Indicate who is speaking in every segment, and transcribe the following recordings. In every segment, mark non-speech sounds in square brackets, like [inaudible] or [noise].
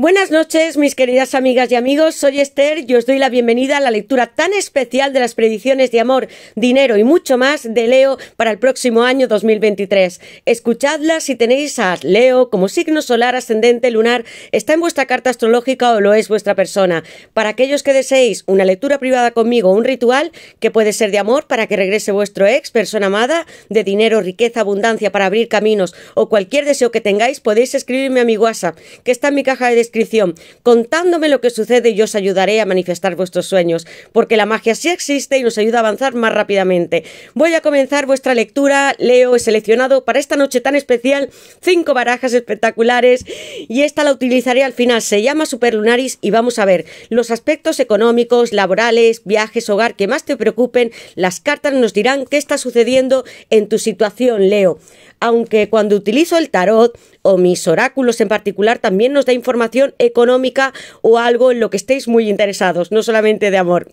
Speaker 1: Buenas noches, mis queridas amigas y amigos. Soy Esther y os doy la bienvenida a la lectura tan especial de las predicciones de amor, dinero y mucho más de Leo para el próximo año 2023. Escuchadla si tenéis a Leo como signo solar ascendente lunar, está en vuestra carta astrológica o lo es vuestra persona. Para aquellos que deseéis una lectura privada conmigo, un ritual que puede ser de amor para que regrese vuestro ex, persona amada, de dinero, riqueza, abundancia para abrir caminos o cualquier deseo que tengáis, podéis escribirme a mi WhatsApp, que está en mi caja de descripción, contándome lo que sucede y yo os ayudaré a manifestar vuestros sueños, porque la magia sí existe y nos ayuda a avanzar más rápidamente. Voy a comenzar vuestra lectura. Leo, he seleccionado para esta noche tan especial cinco barajas espectaculares y esta la utilizaré al final. Se llama Superlunaris y vamos a ver los aspectos económicos, laborales, viajes, hogar que más te preocupen. Las cartas nos dirán qué está sucediendo en tu situación, Leo aunque cuando utilizo el tarot o mis oráculos en particular también nos da información económica o algo en lo que estéis muy interesados, no solamente de amor.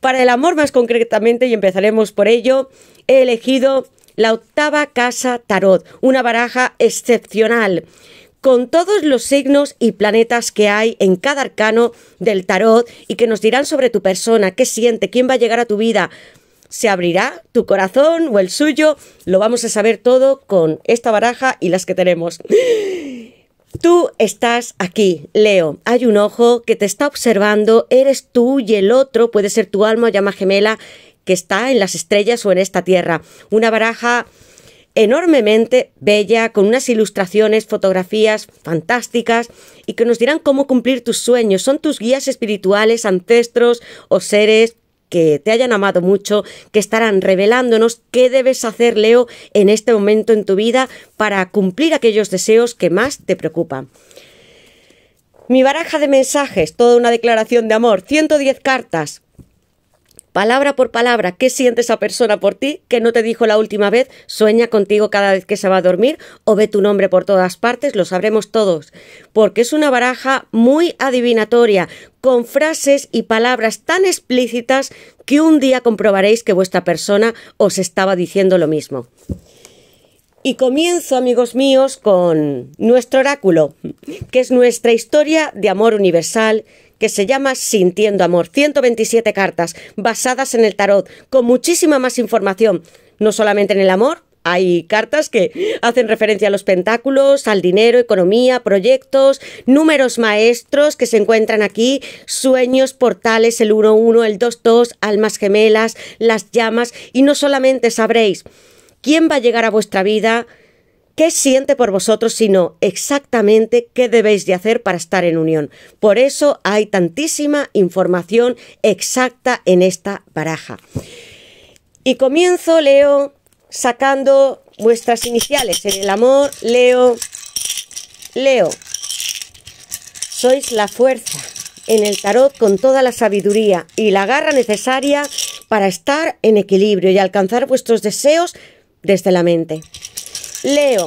Speaker 1: Para el amor más concretamente, y empezaremos por ello, he elegido la octava casa tarot, una baraja excepcional con todos los signos y planetas que hay en cada arcano del tarot y que nos dirán sobre tu persona, qué siente, quién va a llegar a tu vida, ¿Se abrirá tu corazón o el suyo? Lo vamos a saber todo con esta baraja y las que tenemos. [gasps] Tú estás aquí, Leo. Hay un ojo que te está observando, eres tú y el otro puede ser tu alma o llama gemela que está en las estrellas o en esta tierra. Una baraja enormemente bella, con unas ilustraciones, fotografías fantásticas y que nos dirán cómo cumplir tus sueños. Son tus guías espirituales, ancestros o seres que te hayan amado mucho, que estarán revelándonos qué debes hacer, Leo, en este momento en tu vida para cumplir aquellos deseos que más te preocupan. Mi baraja de mensajes, toda una declaración de amor, 110 cartas, palabra por palabra, qué siente esa persona por ti que no te dijo la última vez, sueña contigo cada vez que se va a dormir o ve tu nombre por todas partes, lo sabremos todos, porque es una baraja muy adivinatoria, con frases y palabras tan explícitas que un día comprobaréis que vuestra persona os estaba diciendo lo mismo. Y comienzo, amigos míos, con nuestro oráculo, que es nuestra historia de amor universal que se llama Sintiendo Amor. 127 cartas basadas en el tarot, con muchísima más información, no solamente en el amor, hay cartas que hacen referencia a los pentáculos, al dinero, economía, proyectos, números maestros que se encuentran aquí, sueños, portales, el 1-1, el 2-2, almas gemelas, las llamas, y no solamente sabréis quién va a llegar a vuestra vida, qué siente por vosotros, sino exactamente qué debéis de hacer para estar en unión. Por eso hay tantísima información exacta en esta baraja. Y comienzo, Leo, sacando vuestras iniciales. En el amor, Leo, Leo, sois la fuerza en el tarot con toda la sabiduría y la garra necesaria para estar en equilibrio y alcanzar vuestros deseos desde la mente. Leo,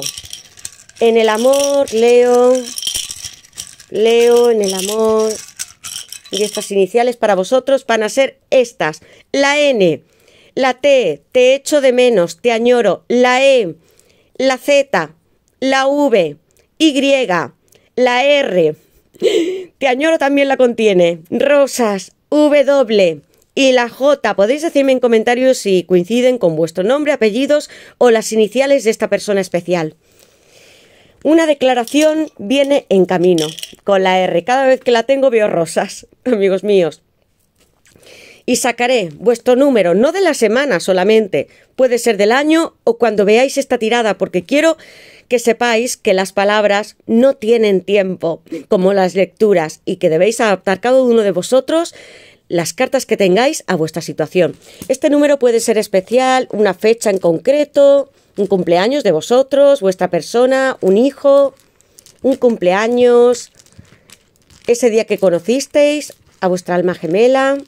Speaker 1: en el amor, Leo, Leo, en el amor. Y estas iniciales para vosotros van a ser estas. La N, la T, te echo de menos, te añoro. La E, la Z, la V, Y, la R. [gasps] Te añoro también la contiene. Rosas, W, y la J. Podéis decirme en comentarios si coinciden con vuestro nombre, apellidos o las iniciales de esta persona especial. Una declaración viene en camino con la R. Cada vez que la tengo veo rosas, [laughs] amigos míos. Y sacaré vuestro número, no de la semana solamente, puede ser del año o cuando veáis esta tirada, porque quiero que sepáis que las palabras no tienen tiempo, como las lecturas, y que debéis adaptar cada uno de vosotros las cartas que tengáis a vuestra situación. Este número puede ser especial, una fecha en concreto, un cumpleaños de vosotros, vuestra persona, un hijo, un cumpleaños, ese día que conocisteis, a vuestra alma gemela.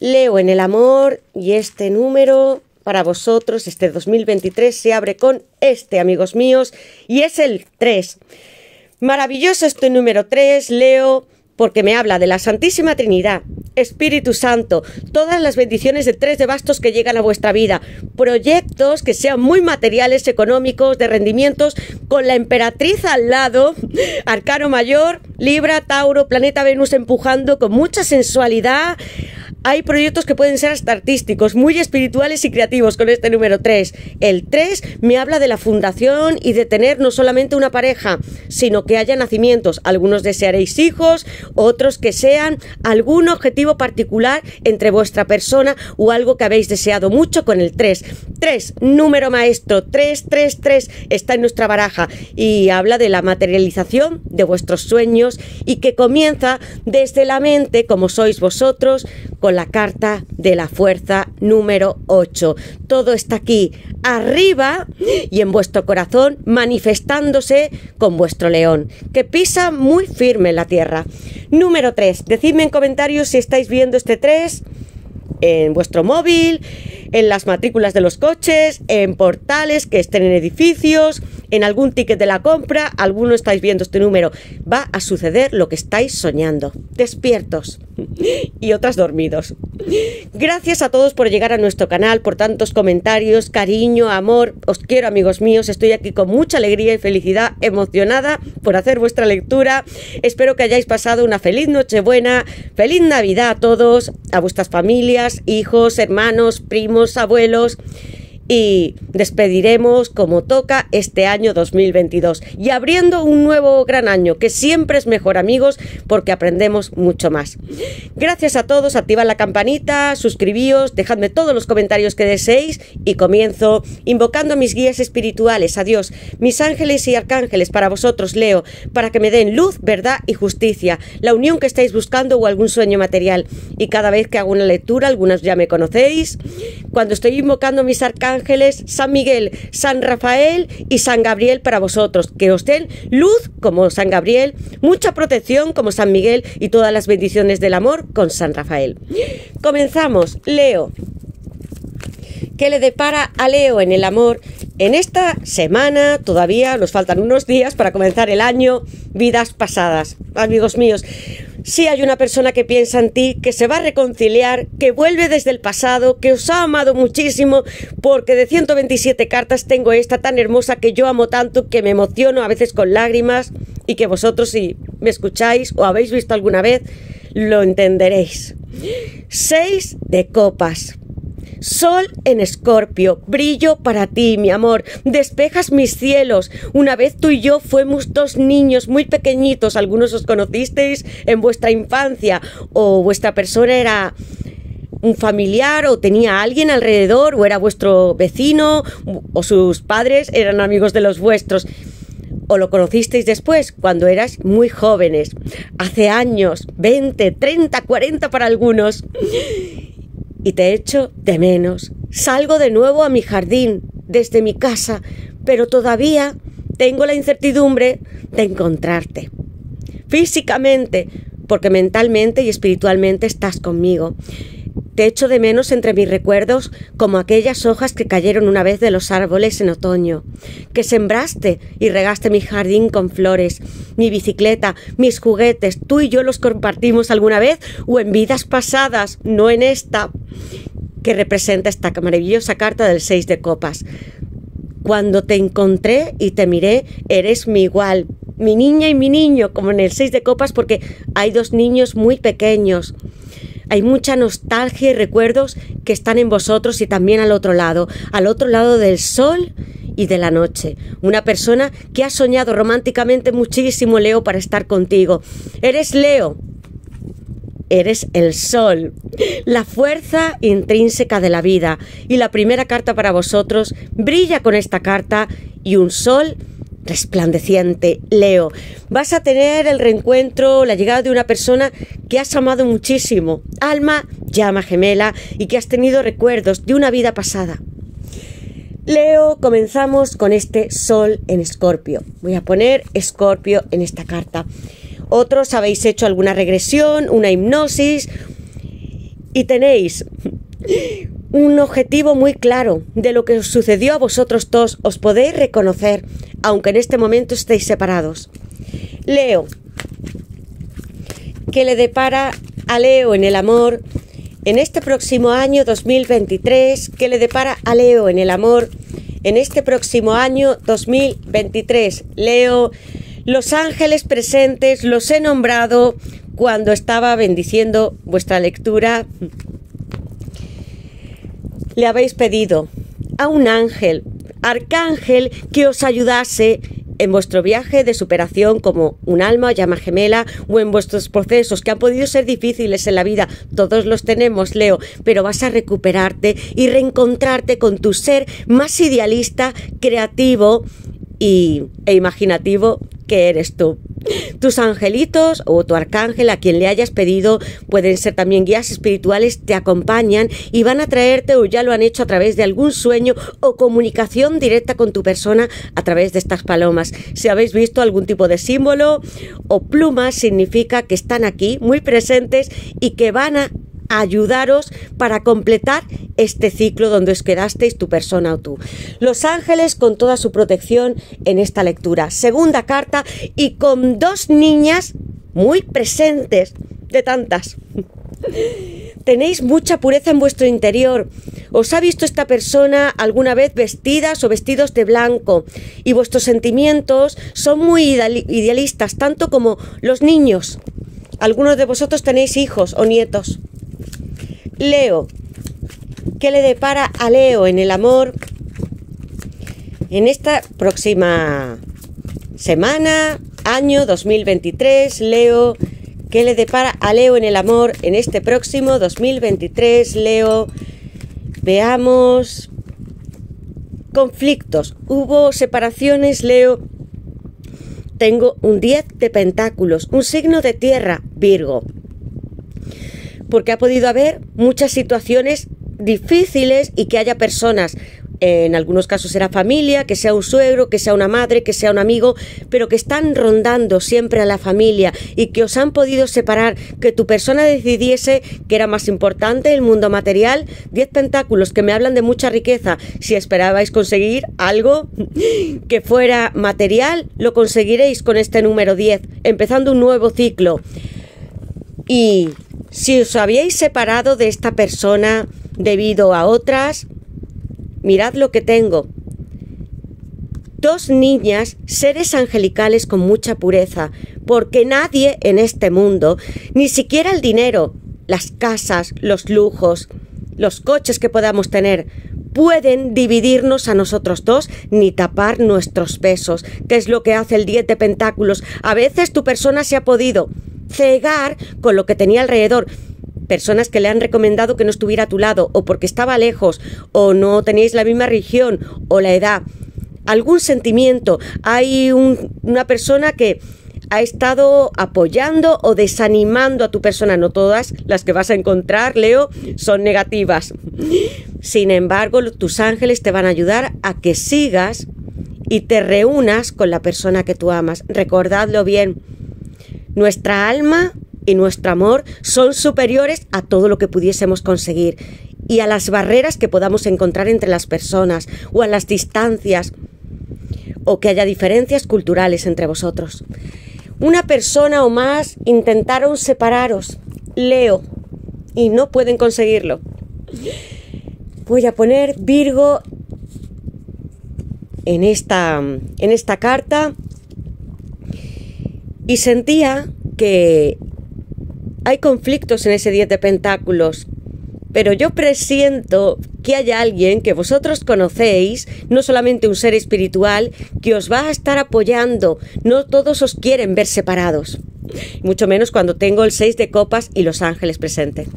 Speaker 1: Leo en el amor y este número para vosotros, este 2023 se abre con este, amigos míos, y es el 3. Maravilloso este número 3, Leo porque me habla de la Santísima Trinidad, Espíritu Santo, todas las bendiciones de tres de bastos que llegan a vuestra vida, proyectos que sean muy materiales, económicos, de rendimientos, con la emperatriz al lado, [laughs] Arcano Mayor, Libra, Tauro, Planeta Venus empujando con mucha sensualidad hay proyectos que pueden ser hasta artísticos, muy espirituales y creativos con este número 3. El 3 me habla de la fundación y de tener no solamente una pareja, sino que haya nacimientos. Algunos desearéis hijos, otros que sean algún objetivo particular entre vuestra persona o algo que habéis deseado mucho con el 3. 3, número maestro, 3, 3, 3 está en nuestra baraja y habla de la materialización de vuestros sueños y que comienza desde la mente, como sois vosotros, la carta de la fuerza número 8. Todo está aquí arriba y en vuestro corazón manifestándose con vuestro león, que pisa muy firme la tierra. Número 3. Decidme en comentarios si estáis viendo este 3 en vuestro móvil, en las matrículas de los coches, en portales que estén en edificios, en algún ticket de la compra, alguno estáis viendo este número. Va a suceder lo que estáis soñando. Despiertos [laughs] y otras dormidos. Gracias a todos por llegar a nuestro canal, por tantos comentarios, cariño, amor. Os quiero amigos míos, estoy aquí con mucha alegría y felicidad, emocionada por hacer vuestra lectura. Espero que hayáis pasado una feliz Nochebuena, feliz Navidad a todos, a vuestras familias, hijos, hermanos, primos, abuelos y despediremos como toca este año 2022 y abriendo un nuevo gran año que siempre es mejor amigos porque aprendemos mucho más. Gracias a todos, activad la campanita, suscribíos, dejadme todos los comentarios que deseéis y comienzo invocando a mis guías espirituales, a Dios, mis ángeles y arcángeles para vosotros leo, para que me den luz, verdad y justicia, la unión que estáis buscando o algún sueño material. Y cada vez que hago una lectura, algunas ya me conocéis, cuando estoy invocando a mis arcángeles, ángeles, San Miguel, San Rafael y San Gabriel para vosotros. Que os den luz como San Gabriel, mucha protección como San Miguel y todas las bendiciones del amor con San Rafael. Comenzamos. Leo. ¿Qué le depara a Leo en el amor? En esta semana todavía nos faltan unos días para comenzar el año, vidas pasadas. Amigos míos, si hay una persona que piensa en ti, que se va a reconciliar, que vuelve desde el pasado, que os ha amado muchísimo, porque de 127 cartas tengo esta tan hermosa que yo amo tanto que me emociono a veces con lágrimas y que vosotros si me escucháis o habéis visto alguna vez, lo entenderéis. Seis de copas. Sol en escorpio, brillo para ti, mi amor, despejas mis cielos. Una vez tú y yo fuimos dos niños muy pequeñitos, algunos os conocisteis en vuestra infancia o vuestra persona era un familiar o tenía alguien alrededor o era vuestro vecino o sus padres eran amigos de los vuestros. O lo conocisteis después, cuando eras muy jóvenes, hace años, 20, 30, 40 para algunos y te echo de menos. Salgo de nuevo a mi jardín, desde mi casa, pero todavía tengo la incertidumbre de encontrarte. Físicamente, porque mentalmente y espiritualmente estás conmigo. Te echo de menos entre mis recuerdos como aquellas hojas que cayeron una vez de los árboles en otoño, que sembraste y regaste mi jardín con flores, mi bicicleta, mis juguetes, tú y yo los compartimos alguna vez o en vidas pasadas, no en esta, que representa esta maravillosa carta del seis de copas. Cuando te encontré y te miré, eres mi igual, mi niña y mi niño, como en el seis de copas, porque hay dos niños muy pequeños. Hay mucha nostalgia y recuerdos que están en vosotros y también al otro lado, al otro lado del sol y de la noche. Una persona que ha soñado románticamente muchísimo, Leo, para estar contigo. Eres Leo. Eres el sol, la fuerza intrínseca de la vida. Y la primera carta para vosotros brilla con esta carta y un sol resplandeciente, Leo. Vas a tener el reencuentro, la llegada de una persona que has amado muchísimo, alma, llama gemela, y que has tenido recuerdos de una vida pasada. Leo, comenzamos con este sol en Escorpio. Voy a poner Escorpio en esta carta. Otros habéis hecho alguna regresión, una hipnosis, y tenéis un objetivo muy claro de lo que os sucedió a vosotros dos. Os podéis reconocer, aunque en este momento estéis separados. Leo, que le depara a Leo en el amor en este próximo año 2023? ¿Qué le depara a Leo en el amor en este próximo año 2023? Leo, los ángeles presentes los he nombrado cuando estaba bendiciendo vuestra lectura. Le habéis pedido a un ángel, arcángel, que os ayudase en vuestro viaje de superación como un alma o llama gemela o en vuestros procesos que han podido ser difíciles en la vida, todos los tenemos, Leo, pero vas a recuperarte y reencontrarte con tu ser más idealista, creativo y, e imaginativo que eres tú. Tus angelitos o tu arcángel a quien le hayas pedido pueden ser también guías espirituales, te acompañan y van a traerte o ya lo han hecho a través de algún sueño o comunicación directa con tu persona a través de estas palomas. Si habéis visto algún tipo de símbolo o pluma significa que están aquí muy presentes y que van a ayudaros para completar este ciclo donde os quedasteis tu persona o tú. Los ángeles con toda su protección en esta lectura. Segunda carta y con dos niñas muy presentes de tantas. [laughs] Tenéis mucha pureza en vuestro interior. ¿Os ha visto esta persona alguna vez vestidas o vestidos de blanco? Y vuestros sentimientos son muy idealistas, tanto como los niños. Algunos de vosotros tenéis hijos o nietos. Leo. ¿Qué le depara a Leo en el amor en esta próxima semana, año 2023? Leo. ¿Qué le depara a Leo en el amor en este próximo 2023? Leo. Veamos. Conflictos. Hubo separaciones, Leo. Tengo un 10 de pentáculos, un signo de tierra, Virgo porque ha podido haber muchas situaciones difíciles y que haya personas en algunos casos será familia, que sea un suegro, que sea una madre, que sea un amigo, pero que están rondando siempre a la familia y que os han podido separar, que tu persona decidiese que era más importante el mundo material. Diez pentáculos que me hablan de mucha riqueza. Si esperabais conseguir algo [laughs] que fuera material, lo conseguiréis con este número 10, empezando un nuevo ciclo. Y si os habíais separado de esta persona debido a otras, mirad lo que tengo. Dos niñas, seres angelicales con mucha pureza, porque nadie en este mundo, ni siquiera el dinero, las casas, los lujos, los coches que podamos tener, pueden dividirnos a nosotros dos ni tapar nuestros besos, que es lo que hace el diez de pentáculos. A veces tu persona se ha podido, cegar con lo que tenía alrededor. Personas que le han recomendado que no estuviera a tu lado, o porque estaba lejos, o no teníais la misma religión, o la edad. Algún sentimiento. Hay una persona que ha estado apoyando o desanimando a tu persona. No todas las que vas a encontrar, Leo, son negativas. Sin embargo, tus ángeles te van a ayudar a que sigas y te reúnas con la persona que tú amas. Recordadlo bien. Nuestra alma y nuestro amor son superiores a todo lo que pudiésemos conseguir y a las barreras que podamos encontrar entre las personas o a las distancias o que haya diferencias culturales entre vosotros. Una persona o más intentaron separaros, Leo, y no pueden conseguirlo. Voy a poner Virgo en esta, en esta carta y sentía que hay conflictos en ese 10 de pentáculos, pero yo presiento que haya alguien que vosotros conocéis, no solamente un ser espiritual, que os va a estar apoyando. No todos os quieren ver separados, mucho menos cuando tengo el 6 de copas y los ángeles presentes.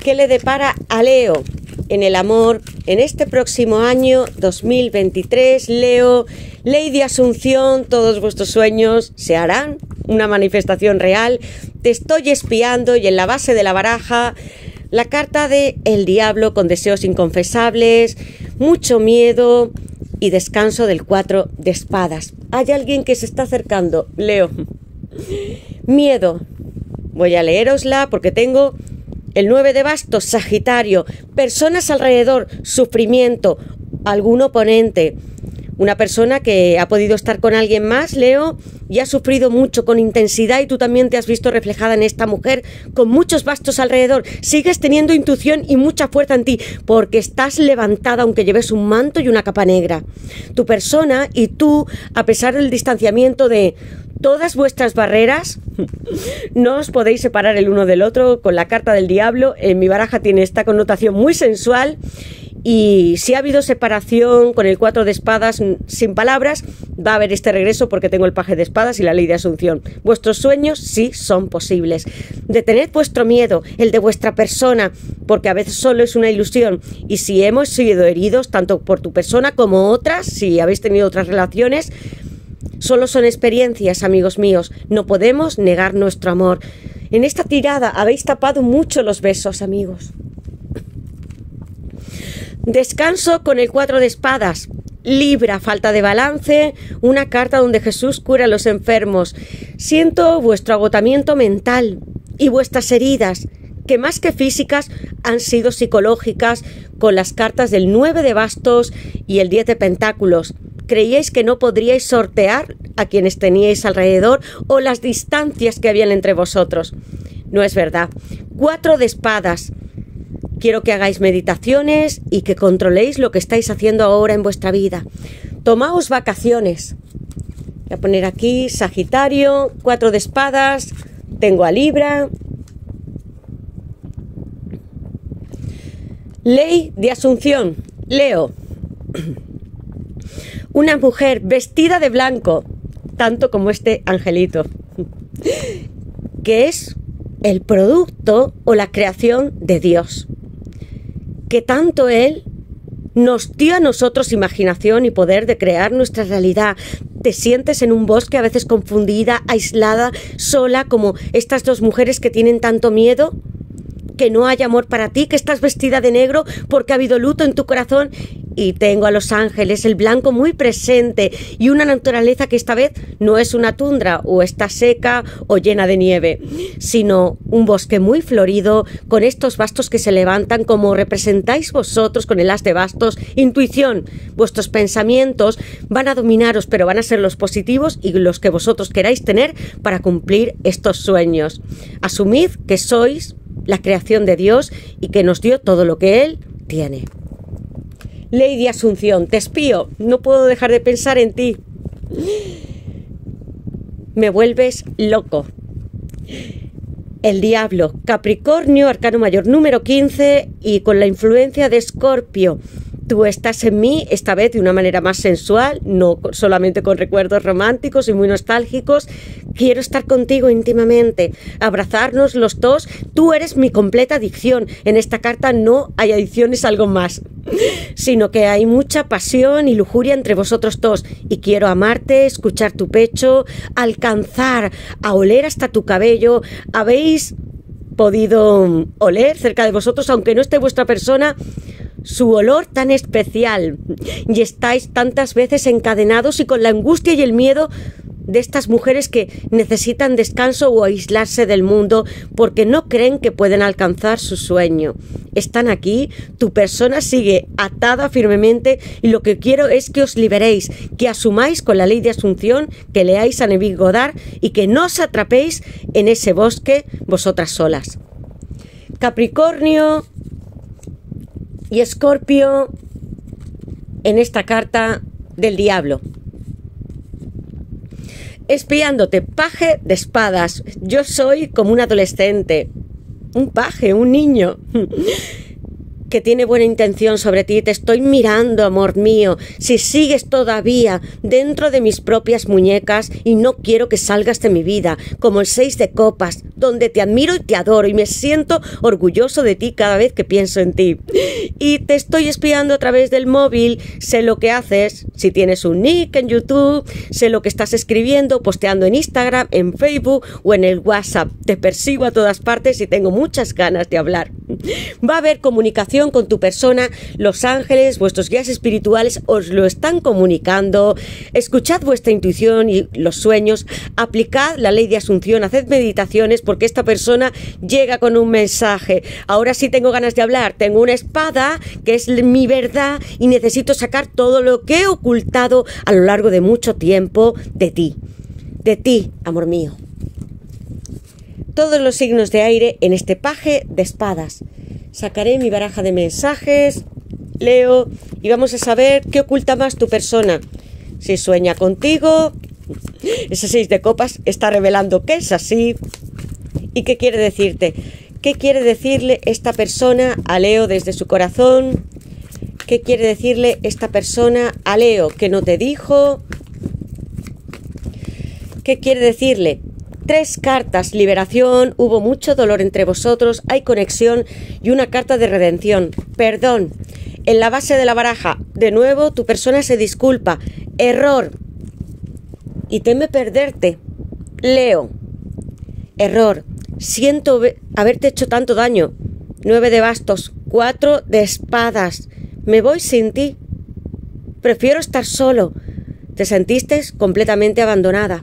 Speaker 1: ¿Qué le depara a Leo en el amor en este próximo año 2023? Leo Lady Asunción, todos vuestros sueños se harán una manifestación real. Te estoy espiando y en la base de la baraja la carta de El Diablo con deseos inconfesables, mucho miedo y descanso del cuatro de espadas. Hay alguien que se está acercando. Leo. Miedo. Voy a leerosla porque tengo el 9 de bastos, Sagitario, personas alrededor, sufrimiento, algún oponente, Una persona que ha podido estar con alguien más, Leo, y ha sufrido mucho con intensidad y tú también te has visto reflejada en esta mujer con muchos bastos alrededor. Sigues teniendo intuición y mucha fuerza en ti porque estás levantada aunque lleves un manto y una capa negra. Tu persona y tú, a pesar del distanciamiento de todas vuestras barreras, [laughs] no os podéis separar el uno del otro con la carta del diablo. En mi baraja tiene esta connotación muy sensual y si ha habido separación con el cuatro de espadas sin palabras, va a haber este regreso porque tengo el paje de espadas y la ley de asunción. Vuestros sueños sí son posibles. Detened vuestro miedo, el de vuestra persona, porque a veces solo es una ilusión. Y si hemos sido heridos, tanto por tu persona como otras, si habéis tenido otras relaciones, solo son experiencias, amigos míos. No podemos negar nuestro amor. En esta tirada habéis tapado mucho los besos, amigos. Descanso con el cuatro de espadas. Libra, falta de balance, una carta donde Jesús cura a los enfermos. Siento vuestro agotamiento mental y vuestras heridas, que más que físicas han sido psicológicas con las cartas del 9 de bastos y el 10 de pentáculos. Creíais que no podríais sortear a quienes teníais alrededor o las distancias que habían entre vosotros. No es verdad. Cuatro de espadas Quiero que hagáis meditaciones y que controléis lo que estáis haciendo ahora en vuestra vida. Tomaos vacaciones. Voy a poner aquí Sagitario, cuatro de espadas, tengo a Libra. Ley de Asunción, Leo. [clears throat] Una mujer vestida de blanco, tanto como este angelito, [laughs] que es el producto o la creación de Dios que tanto Él nos dio a nosotros imaginación y poder de crear nuestra realidad. Te sientes en un bosque a veces confundida, aislada, sola, como estas dos mujeres que tienen tanto miedo que no hay amor para ti, que estás vestida de negro porque ha habido luto en tu corazón y tengo a los ángeles, el blanco muy presente y una naturaleza que esta vez no es una tundra o está seca o llena de nieve, sino un bosque muy florido con estos bastos que se levantan como representáis vosotros con el as de bastos, intuición, vuestros pensamientos van a dominaros, pero van a ser los positivos y los que vosotros queráis tener para cumplir estos sueños. Asumid que sois la creación de Dios y que nos dio todo lo que Él tiene. Lady Asunción, te espío, no puedo dejar de pensar en ti. Me vuelves loco. El diablo, Capricornio, arcano mayor número 15 y con la influencia de Escorpio. Tú estás en mí, esta vez de una manera más sensual, no solamente con recuerdos románticos y muy nostálgicos. Quiero estar contigo íntimamente, abrazarnos los dos. Tú eres mi completa adicción. En esta carta no hay adicciones algo más, sino que hay mucha pasión y lujuria entre vosotros dos. Y quiero amarte, escuchar tu pecho, alcanzar a oler hasta tu cabello. Habéis podido oler cerca de vosotros, aunque no esté vuestra persona, su olor tan especial y estáis tantas veces encadenados y con la angustia y el miedo de estas mujeres que necesitan descanso o aislarse del mundo porque no creen que pueden alcanzar su sueño. Están aquí, tu persona sigue atada firmemente y lo que quiero es que os liberéis, que asumáis con la ley de asunción, que leáis a Neville Godard y que no os atrapéis en ese bosque vosotras solas. Capricornio, y Escorpio en esta carta del diablo. Espiándote, paje de espadas. Yo soy como un adolescente, un paje, un niño [laughs] que tiene buena intención sobre ti. Te estoy mirando, amor mío. Si sigues todavía dentro de mis propias muñecas y no quiero que salgas de mi vida, como el seis de copas, donde te admiro y te adoro y me siento orgulloso de ti cada vez que pienso en ti. Y te estoy espiando a través del móvil, sé lo que haces, si tienes un nick en YouTube, sé lo que estás escribiendo, posteando en Instagram, en Facebook o en el WhatsApp. Te persigo a todas partes y tengo muchas ganas de hablar. Va a haber comunicación con tu persona, los ángeles, vuestros guías espirituales os lo están comunicando. Escuchad vuestra intuición y los sueños, aplicad la ley de asunción, haced meditaciones porque esta persona llega con un mensaje. Ahora sí tengo ganas de hablar, tengo una espada que es mi verdad y necesito sacar todo lo que he ocultado a lo largo de mucho tiempo de ti. De ti, amor mío todos los signos de aire en este paje de espadas. Sacaré mi baraja de mensajes, leo y vamos a saber qué oculta más tu persona. Si sueña contigo, ese seis de copas está revelando que es así. ¿Y qué quiere decirte? ¿Qué quiere decirle esta persona a Leo desde su corazón? ¿Qué quiere decirle esta persona a Leo que no te dijo? ¿Qué quiere decirle? Tres cartas, liberación, hubo mucho dolor entre vosotros, hay conexión y una carta de redención, perdón. En la base de la baraja, de nuevo tu persona se disculpa, error. Y teme perderte. Leo. Error. Siento haberte hecho tanto daño. Nueve de bastos, cuatro de espadas. Me voy sin ti. Prefiero estar solo. Te sentiste completamente abandonada.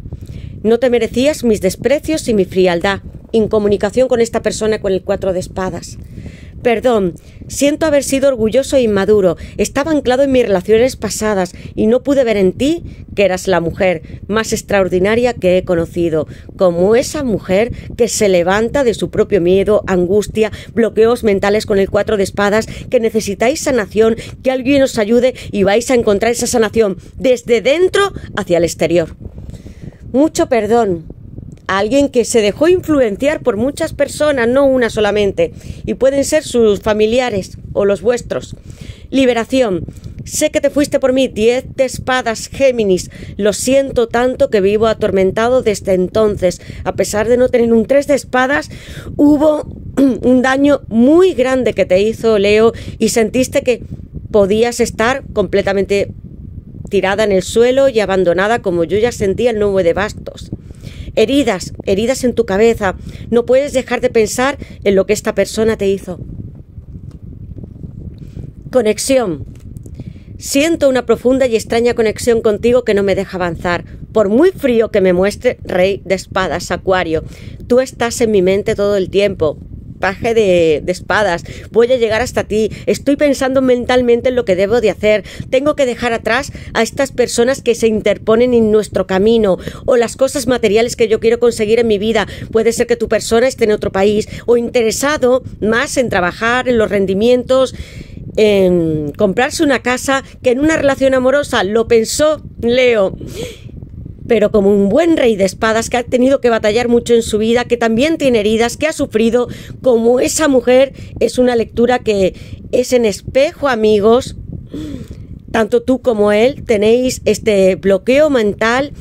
Speaker 1: No te merecías mis desprecios y mi frialdad. Incomunicación con esta persona con el cuatro de espadas. Perdón, siento haber sido orgulloso e inmaduro. Estaba anclado en mis relaciones pasadas y no pude ver en ti que eras la mujer más extraordinaria que he conocido, como esa mujer que se levanta de su propio miedo, angustia, bloqueos mentales con el cuatro de espadas, que necesitáis sanación, que alguien os ayude y vais a encontrar esa sanación desde dentro hacia el exterior mucho perdón. A alguien que se dejó influenciar por muchas personas, no una solamente, y pueden ser sus familiares o los vuestros. Liberación. Sé que te fuiste por mí, diez de espadas, Géminis. Lo siento tanto que vivo atormentado desde entonces. A pesar de no tener un tres de espadas, hubo [clears throat] un daño muy grande que te hizo Leo y sentiste que podías estar completamente tirada en el suelo y abandonada como yo ya sentía el nuevo de bastos. Heridas, heridas en tu cabeza. No puedes dejar de pensar en lo que esta persona te hizo. Conexión. Siento una profunda y extraña conexión contigo que no me deja avanzar. Por muy frío que me muestre, Rey de Espadas, Acuario, tú estás en mi mente todo el tiempo paje de, espadas, voy a llegar hasta ti, estoy pensando mentalmente en lo que debo de hacer, tengo que dejar atrás a estas personas que se interponen en nuestro camino o las cosas materiales que yo quiero conseguir en mi vida. Puede ser que tu persona esté en otro país o interesado más en trabajar, en los rendimientos en comprarse una casa que en una relación amorosa. Lo pensó Leo pero como un buen rey de espadas que ha tenido que batallar mucho en su vida, que también tiene heridas, que ha sufrido, como esa mujer, es una lectura que es en espejo, amigos. Tanto tú como él tenéis este bloqueo mental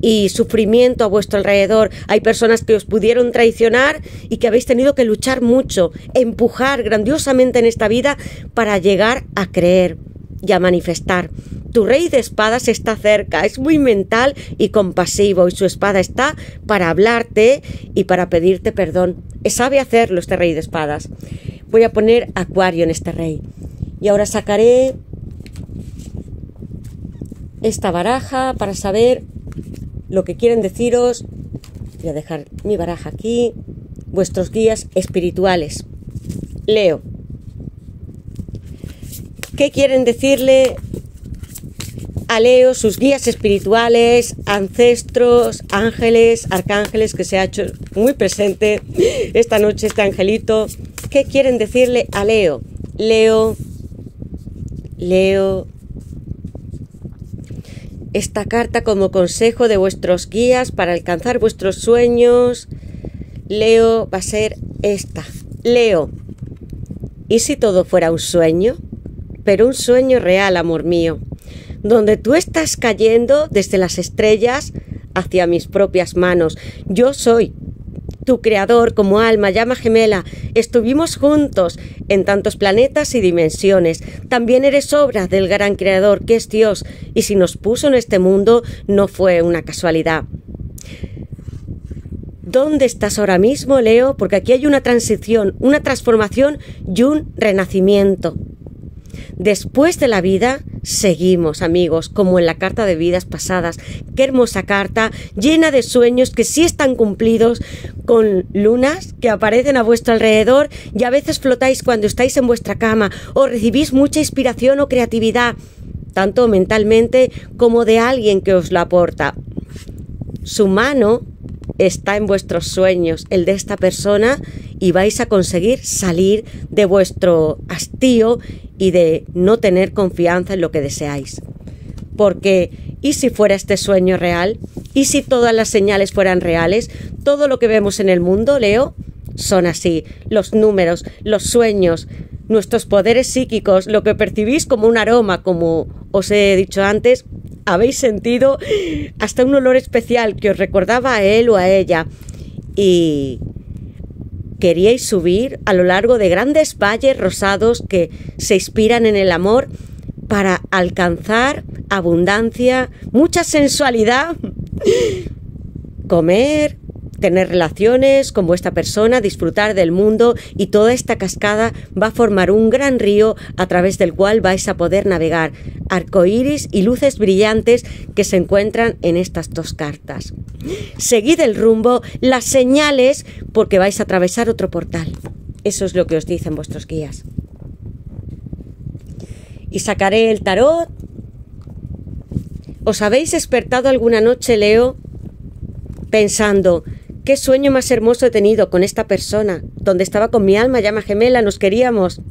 Speaker 1: y sufrimiento a vuestro alrededor. Hay personas que os pudieron traicionar y que habéis tenido que luchar mucho, empujar grandiosamente en esta vida para llegar a creer y a manifestar. Tu rey de espadas está cerca, es muy mental y compasivo y su espada está para hablarte y para pedirte perdón. Sabe hacerlo este rey de espadas. Voy a poner acuario en este rey. Y ahora sacaré esta baraja para saber lo que quieren deciros. Voy a dejar mi baraja aquí. Vuestros guías espirituales. Leo. ¿Qué quieren decirle a Leo, sus guías espirituales, ancestros, ángeles, arcángeles, que se ha hecho muy presente esta noche este angelito? ¿Qué quieren decirle a Leo? Leo, Leo, esta carta como consejo de vuestros guías para alcanzar vuestros sueños. Leo va a ser esta. Leo, ¿y si todo fuera un sueño? Pero un sueño real, amor mío, donde tú estás cayendo desde las estrellas hacia mis propias manos. Yo soy tu creador como alma, llama gemela. Estuvimos juntos en tantos planetas y dimensiones. También eres obra del gran creador que es Dios, y si nos puso en este mundo no fue una casualidad. ¿Dónde estás ahora mismo, Leo? Porque aquí hay una transición, una transformación y un renacimiento. Después de la vida, seguimos, amigos, como en la carta de vidas pasadas. Qué hermosa carta, llena de sueños que sí están cumplidos, con lunas que aparecen a vuestro alrededor y a veces flotáis cuando estáis en vuestra cama o recibís mucha inspiración o creatividad, tanto mentalmente como de alguien que os la aporta. Su mano está en vuestros sueños, el de esta persona, y vais a conseguir salir de vuestro hastío y de no tener confianza en lo que deseáis. Porque, ¿y si fuera este sueño real? ¿Y si todas las señales fueran reales? Todo lo que vemos en el mundo, Leo, son así. Los números, los sueños, nuestros poderes psíquicos, lo que percibís como un aroma, como os he dicho antes, habéis sentido hasta un olor especial que os recordaba a él o a ella. Y queríais subir a lo largo de grandes valles rosados que se inspiran en el amor para alcanzar abundancia, mucha sensualidad, [laughs] comer, tener relaciones con vuestra persona, disfrutar del mundo y toda esta cascada va a formar un gran río a través del cual vais a poder navegar, arcoíris y luces brillantes que se encuentran en estas dos cartas. Seguid el rumbo, las señales, porque vais a atravesar otro portal. Eso es lo que os dicen vuestros guías. Y sacaré el tarot. ¿Os habéis despertado alguna noche, Leo, pensando, qué sueño más hermoso he tenido con esta persona, donde estaba con mi alma llama gemela, nos queríamos,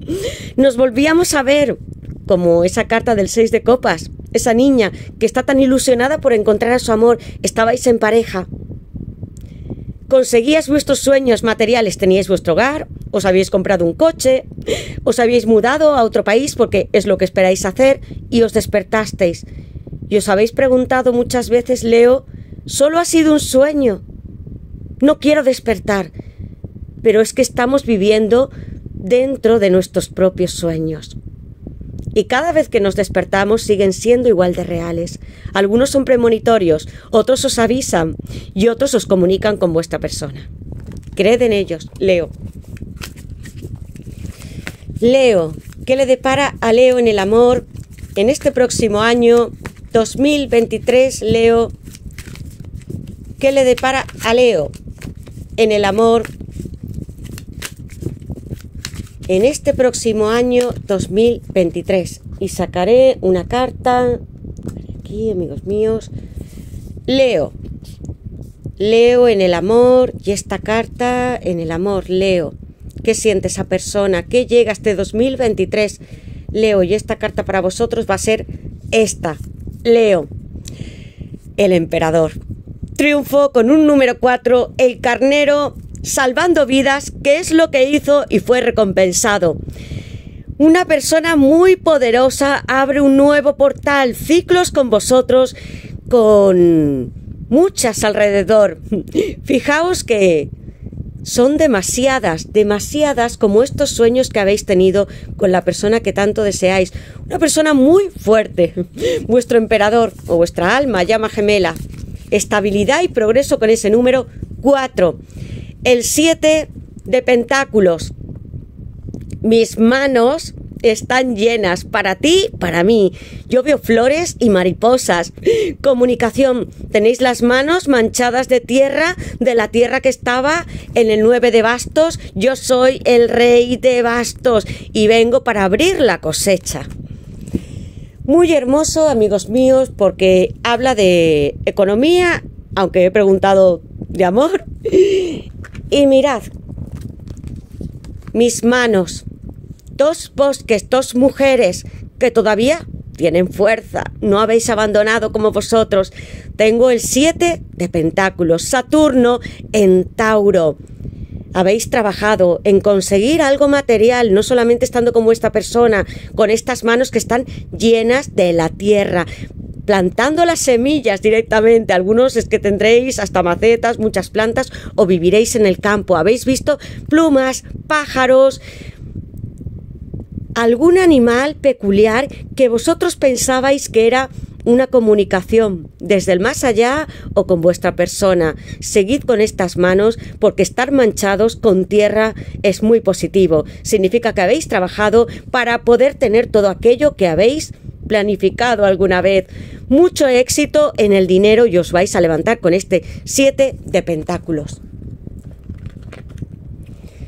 Speaker 1: nos volvíamos a ver, como esa carta del seis de copas, esa niña que está tan ilusionada por encontrar a su amor, estabais en pareja. Conseguíais vuestros sueños materiales, teníais vuestro hogar, os habíais comprado un coche, os habíais mudado a otro país porque es lo que esperáis hacer y os despertasteis. Y os habéis preguntado muchas veces, Leo, Solo ha sido un sueño. No quiero despertar, pero es que estamos viviendo dentro de nuestros propios sueños. Y cada vez que nos despertamos siguen siendo igual de reales. Algunos son premonitorios, otros os avisan y otros os comunican con vuestra persona. Creed en ellos, Leo. Leo, ¿qué le depara a Leo en el amor en este próximo año 2023? Leo, ¿Qué le depara a Leo en el amor en este próximo año 2023? Y sacaré una carta. Aquí, amigos míos. Leo. Leo en el amor y esta carta en el amor. Leo. ¿Qué siente esa persona? ¿Qué llega este 2023? Leo, y esta carta para vosotros va a ser esta. Leo. El emperador triunfo con un número 4, el carnero salvando vidas, que es lo que hizo y fue recompensado. Una persona muy poderosa abre un nuevo portal, ciclos con vosotros, con muchas alrededor. [laughs] Fijaos que son demasiadas, demasiadas como estos sueños que habéis tenido con la persona que tanto deseáis. Una persona muy fuerte, [laughs] vuestro emperador o vuestra alma, llama gemela estabilidad y progreso con ese número 4. El 7 de pentáculos. Mis manos están llenas para ti, para mí. Yo veo flores y mariposas. Comunicación. Tenéis las manos manchadas de tierra, de la tierra que estaba en el 9 de bastos. Yo soy el rey de bastos y vengo para abrir la cosecha. Muy hermoso, amigos míos, porque habla de economía, aunque he preguntado de amor. Y mirad, mis manos, dos bosques, dos mujeres que todavía tienen fuerza, no habéis abandonado como vosotros. Tengo el siete de pentáculos, Saturno en Tauro habéis trabajado en conseguir algo material, no solamente estando como esta persona, con estas manos que están llenas de la tierra, plantando las semillas directamente. Algunos es que tendréis hasta macetas, muchas plantas o viviréis en el campo. Habéis visto plumas, pájaros, algún animal peculiar que vosotros pensabais que era una comunicación desde el más allá o con vuestra persona. Seguid con estas manos porque estar manchados con tierra es muy positivo. Significa que habéis trabajado para poder tener todo aquello que habéis planificado alguna vez. Mucho éxito en el dinero y os vais a levantar con este 7 de pentáculos.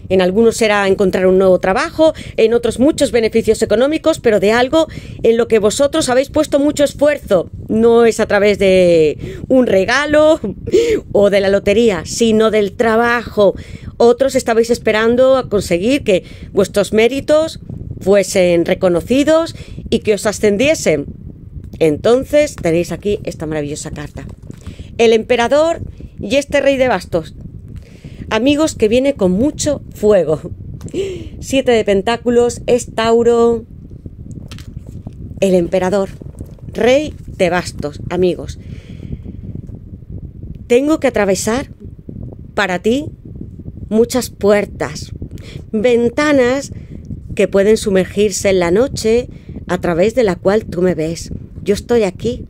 Speaker 1: En algunos será encontrar un nuevo trabajo, en otros muchos beneficios económicos, pero de algo en lo que vosotros habéis puesto mucho esfuerzo. No es a través de un regalo o de la lotería, sino del trabajo. Otros estabais esperando a conseguir que vuestros méritos fuesen reconocidos y que os ascendiesen. Entonces tenéis aquí esta maravillosa carta. El emperador y este rey de bastos. Amigos que viene con mucho fuego. Siete de pentáculos es Tauro. El emperador. Rey de bastos, amigos. Tengo que atravesar para ti muchas puertas, ventanas que pueden sumergirse en la noche a través de la cual tú me ves. Yo estoy aquí.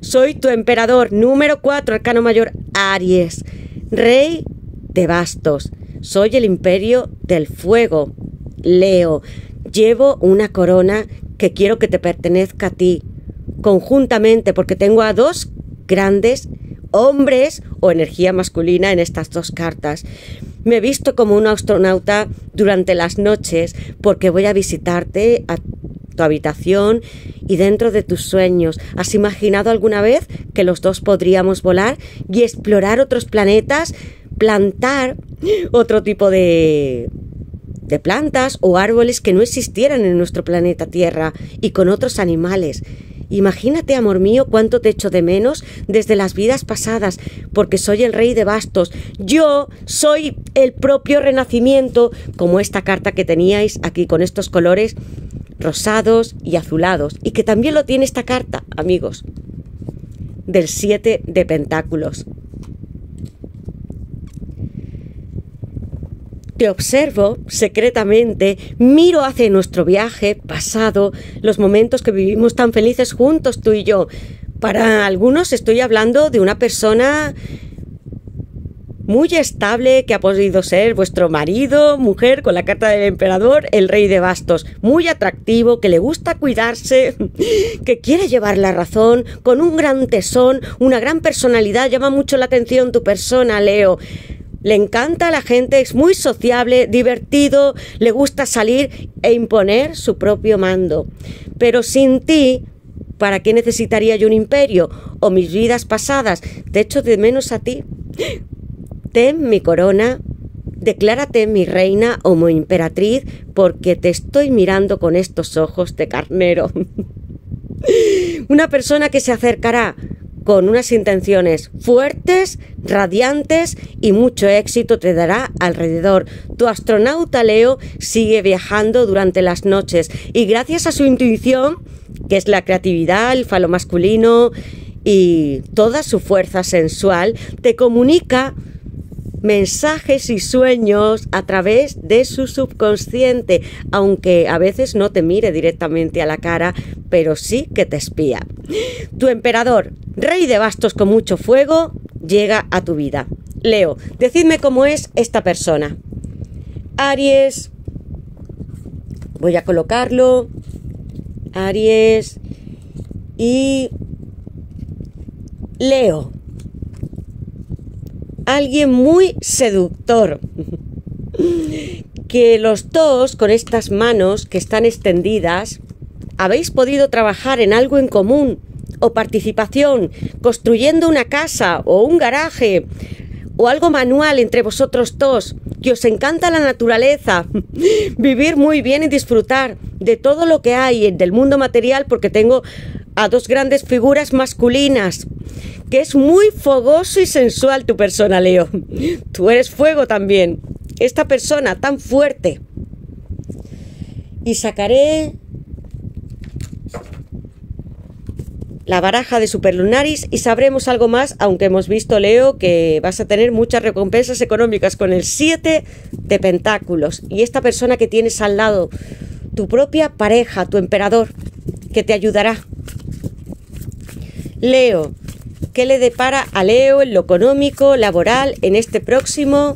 Speaker 1: Soy tu emperador número 4, arcano mayor Aries, rey de bastos. Soy el imperio del fuego. Leo, llevo una corona que quiero que te pertenezca a ti, conjuntamente, porque tengo a dos grandes hombres o energía masculina en estas dos cartas. Me he visto como un astronauta durante las noches porque voy a visitarte a tu habitación y dentro de tus sueños. ¿Has imaginado alguna vez que los dos podríamos volar y explorar otros planetas, plantar otro tipo de de plantas o árboles que no existieran en nuestro planeta Tierra y con otros animales? Imagínate, amor mío, cuánto te echo de menos desde las vidas pasadas, porque soy el rey de bastos. Yo soy el propio renacimiento, como esta carta que teníais aquí con estos colores rosados y azulados, y que también lo tiene esta carta, amigos, del siete de pentáculos. Te observo secretamente, miro hacia nuestro viaje pasado, los momentos que vivimos tan felices juntos tú y yo. Para algunos estoy hablando de una persona muy estable que ha podido ser vuestro marido, mujer, con la carta del emperador, el rey de bastos, muy atractivo, que le gusta cuidarse, [laughs] que quiere llevar la razón, con un gran tesón, una gran personalidad, llama mucho la atención tu persona, Leo. Le encanta a la gente, es muy sociable, divertido, le gusta salir e imponer su propio mando. Pero sin ti, ¿para qué necesitaría yo un imperio? O mis vidas pasadas, te echo de menos a ti. Ten mi corona, declárate mi reina o mi emperatriz, porque te estoy mirando con estos ojos de carnero. [laughs] Una persona que se acercará con unas intenciones fuertes, radiantes y mucho éxito te dará alrededor. Tu astronauta Leo sigue viajando durante las noches y gracias a su intuición, que es la creatividad, el falo masculino y toda su fuerza sensual, te comunica mensajes y sueños a través de su subconsciente, aunque a veces no te mire directamente a la cara, pero sí que te espía. Tu emperador, rey de bastos con mucho fuego, llega a tu vida. Leo, decidme cómo es esta persona. Aries. Voy a colocarlo. Aries. Y Leo alguien muy seductor. que los dos, con estas manos que están extendidas, habéis podido trabajar en algo en común o participación, construyendo una casa o un garaje o algo manual entre vosotros dos, que os encanta la naturaleza, vivir muy bien y disfrutar de todo lo que hay del mundo material porque tengo a dos grandes figuras masculinas que es muy fogoso y sensual tu persona, Leo. [laughs] Tú eres fuego también. Esta persona tan fuerte. Y sacaré la baraja de Superlunaris y sabremos algo más, aunque hemos visto, Leo, que vas a tener muchas recompensas económicas con el 7 de pentáculos. Y esta persona que tienes al lado, tu propia pareja, tu emperador, que te ayudará Leo, ¿qué le depara a Leo en lo económico, laboral, en este próximo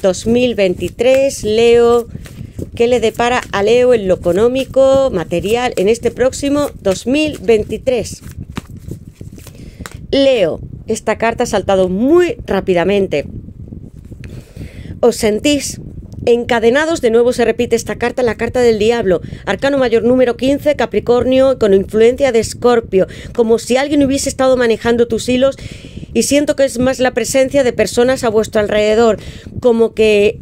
Speaker 1: 2023? Leo, ¿qué le depara a Leo en lo económico, material, en este próximo 2023? Leo, esta carta ha saltado muy rápidamente. ¿Os sentís encadenados? De nuevo se repite esta carta, la carta del diablo. Arcano mayor número 15, Capricornio, con influencia de Escorpio. Como si alguien hubiese estado manejando tus hilos y siento que es más la presencia de personas a vuestro alrededor. Como que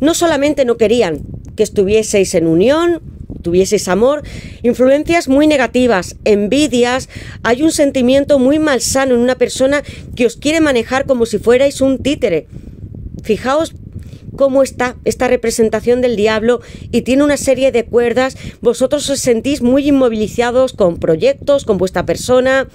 Speaker 1: no solamente no querían que estuvieseis en unión, tuvieseis amor, influencias muy negativas, envidias, hay un sentimiento muy malsano en una persona que os quiere manejar como si fuerais un títere. Fijaos cómo está esta representación del diablo y tiene una serie de cuerdas. Vosotros os sentís muy inmovilizados con proyectos, con vuestra persona.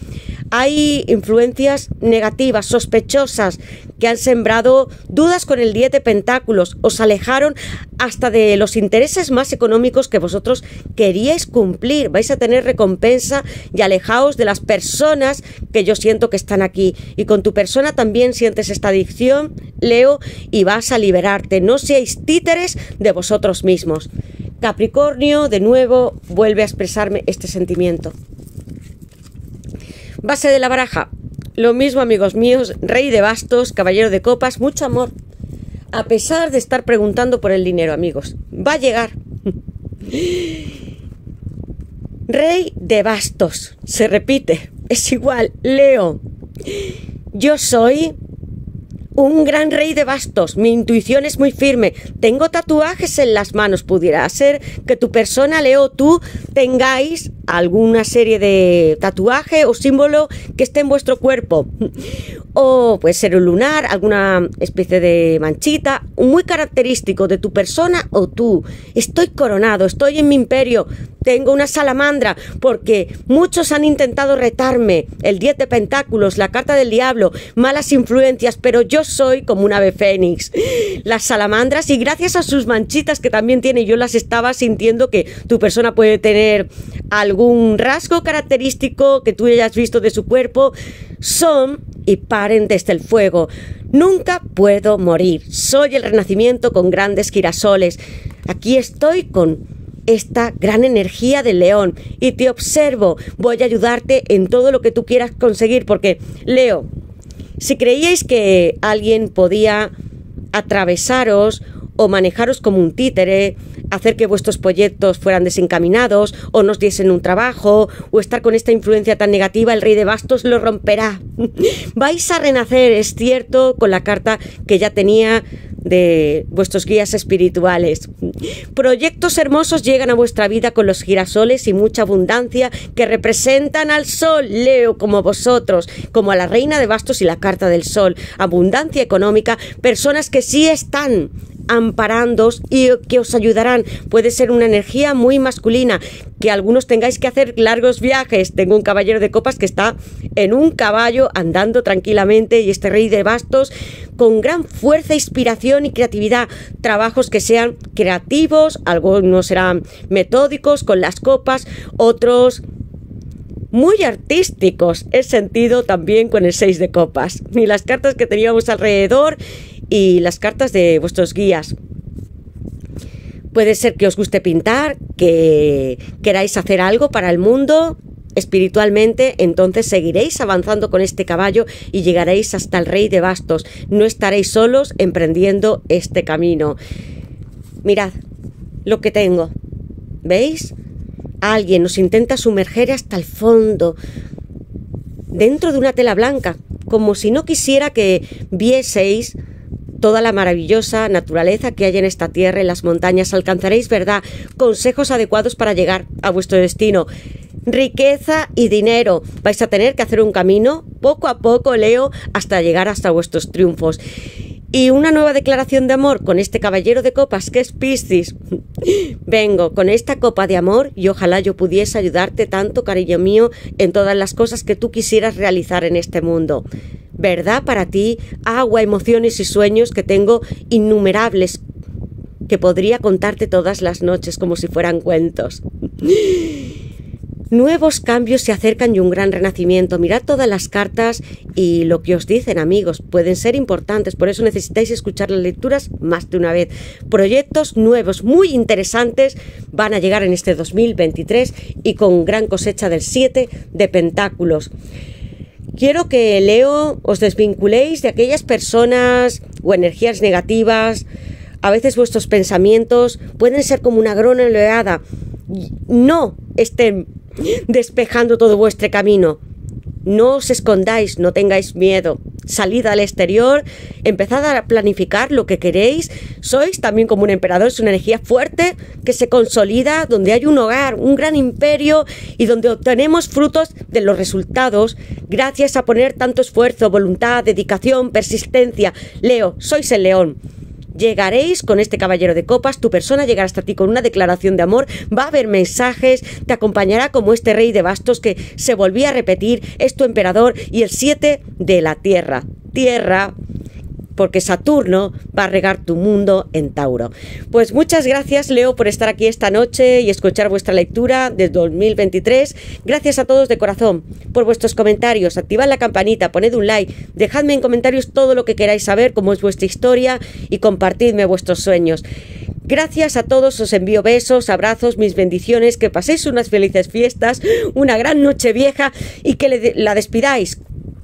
Speaker 1: Hay influencias negativas, sospechosas, que han sembrado dudas con el 10 de pentáculos. Os alejaron hasta de los intereses más económicos que vosotros queríais cumplir. Vais a tener recompensa y alejaos de las personas que yo siento que están aquí. Y con tu persona también sientes esta adicción, Leo, y vas a liberarte. No seáis títeres de vosotros mismos. Capricornio, de nuevo, vuelve a expresarme este sentimiento. Base de la baraja. Lo mismo, amigos míos, rey de bastos, caballero de copas, mucho amor. A pesar de estar preguntando por el dinero, amigos. Va a llegar. [laughs] Rey de bastos. Se repite. Es igual. Leo. Yo soy un gran rey de bastos. Mi intuición es muy firme. Tengo tatuajes en las manos. Pudiera ser que tu persona, Leo, tú tengáis alguna serie de tatuaje o símbolo que esté en vuestro cuerpo. O puede ser un lunar, alguna especie de manchita, muy característico de tu persona o tú. Estoy coronado, estoy en mi imperio, tengo una salamandra, porque muchos han intentado retarme. El 10 de pentáculos, la carta del diablo, malas influencias, pero yo soy como un ave fénix. Las salamandras, y gracias a sus manchitas que también tiene, yo las estaba sintiendo que tu persona puede tener algún rasgo característico que tú hayas visto de su cuerpo, son y paren desde el fuego. Nunca puedo morir. Soy el renacimiento con grandes girasoles. Aquí estoy con esta gran energía del león y te observo. Voy a ayudarte en todo lo que tú quieras conseguir porque, Leo, si creíais que alguien podía atravesaros o manejaros como un títere, hacer que vuestros proyectos fueran desencaminados o nos diesen un trabajo o estar con esta influencia tan negativa, el rey de bastos lo romperá. [laughs] Vais a renacer, es cierto, con la carta que ya tenía de vuestros guías espirituales. Proyectos hermosos llegan a vuestra vida con los girasoles y mucha abundancia que representan al sol, Leo, como vosotros, como a la reina de bastos y la carta del sol. Abundancia económica, personas que sí están amparándos y que os ayudarán. Puede ser una energía muy masculina, que algunos tengáis que hacer largos viajes. Tengo un caballero de copas que está en un caballo andando tranquilamente y este rey de bastos con gran fuerza, inspiración y creatividad. Trabajos que sean creativos, algunos serán metódicos con las copas, otros muy artísticos. He sentido también con el 6 de copas. Y las cartas que teníamos alrededor y las cartas de vuestros guías. Puede ser que os guste pintar, que queráis hacer algo para el mundo espiritualmente, entonces seguiréis avanzando con este caballo y llegaréis hasta el rey de bastos. No estaréis solos emprendiendo este camino. Mirad lo que tengo. ¿Veis? Alguien nos intenta sumerger hasta el fondo, dentro de una tela blanca, como si no quisiera que vieseis toda la maravillosa naturaleza que hay en esta tierra, en las montañas. Alcanzaréis, ¿verdad?, consejos adecuados para llegar a vuestro destino. Riqueza y dinero. Vais a tener que hacer un camino poco a poco, Leo, hasta llegar hasta vuestros triunfos. Y una nueva declaración de amor con este caballero de copas que es Piscis. [laughs] Vengo con esta copa de amor y ojalá yo pudiese ayudarte tanto, cariño mío, en todas las cosas que tú quisieras realizar en este mundo. ¿Verdad para ti? Agua, emociones y sueños que tengo innumerables que podría contarte todas las noches como si fueran cuentos. [gasps] Nuevos cambios se acercan y un gran renacimiento. Mirad todas las cartas y lo que os dicen, amigos, pueden ser importantes. Por eso necesitáis escuchar las lecturas más de una vez. Proyectos nuevos, muy interesantes, van a llegar en este 2023 y con gran cosecha del 7 de pentáculos. Quiero que Leo os desvinculéis de aquellas personas o energías negativas. A veces vuestros pensamientos pueden ser como una grona oleada. No estén [laughs] despejando todo vuestro camino. No os escondáis, no tengáis miedo. Salid al exterior, empezad a planificar lo que queréis. Sois también como un emperador, es una energía fuerte que se consolida, donde hay un hogar, un gran imperio y donde obtenemos frutos de los resultados gracias a poner tanto esfuerzo, voluntad, dedicación, persistencia. Leo, sois el león llegaréis con este caballero de copas, tu persona llegará hasta ti con una declaración de amor, va a haber mensajes, te acompañará como este rey de bastos que se volvía a repetir, es tu emperador y el siete de la tierra. Tierra porque Saturno va a regar tu mundo en Tauro. Pues muchas gracias, Leo, por estar aquí esta noche y escuchar vuestra lectura de 2023. Gracias a todos de corazón por vuestros comentarios. Activad la campanita, poned un like, dejadme en comentarios todo lo que queráis saber, cómo es vuestra historia y compartidme vuestros sueños. Gracias a todos, os envío besos, abrazos, mis bendiciones, que paséis unas felices fiestas, una gran noche vieja y que la despidáis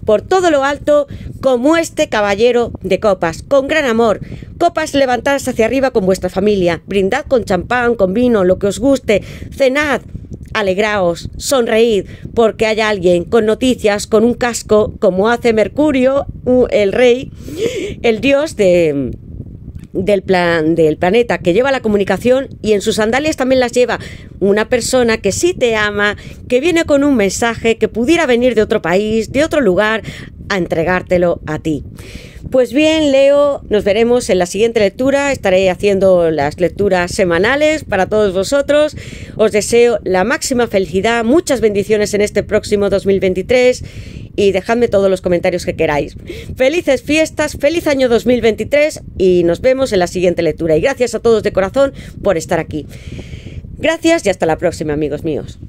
Speaker 1: por todo lo alto como este caballero de copas, con gran amor. Copas levantadas hacia arriba con vuestra familia, brindad con champán, con vino, lo que os guste, cenad, alegraos, sonreíd, porque hay alguien con noticias, con un casco, como hace Mercurio, el rey, el dios de del, plan, del planeta que lleva la comunicación y en sus sandalias también las lleva una persona que sí te ama, que viene con un mensaje que pudiera venir de otro país, de otro lugar, a entregártelo a ti. Pues bien, Leo, nos veremos en la siguiente lectura. Estaré haciendo las lecturas semanales para todos vosotros. Os deseo la máxima felicidad, muchas bendiciones en este próximo 2023 y dejadme todos los comentarios que queráis. Felices fiestas, feliz año 2023 y nos vemos en la siguiente lectura. Y gracias a todos de corazón por estar aquí. Gracias y hasta la próxima, amigos míos.